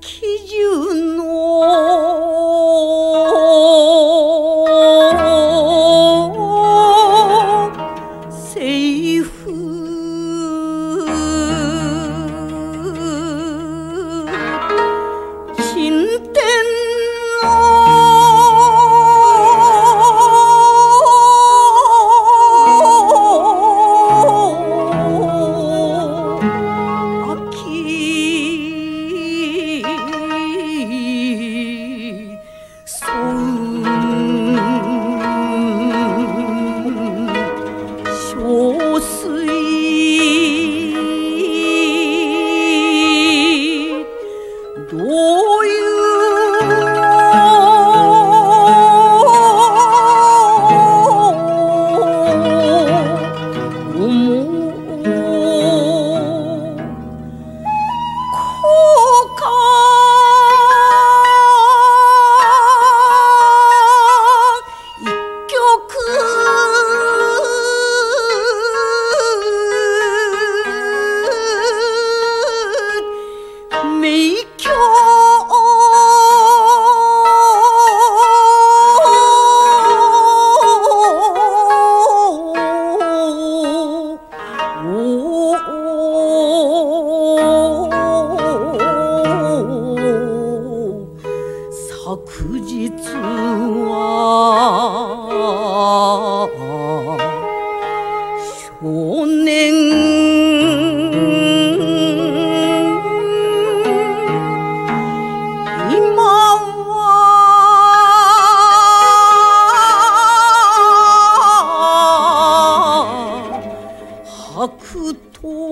기준 无忧无昨日は少年白桃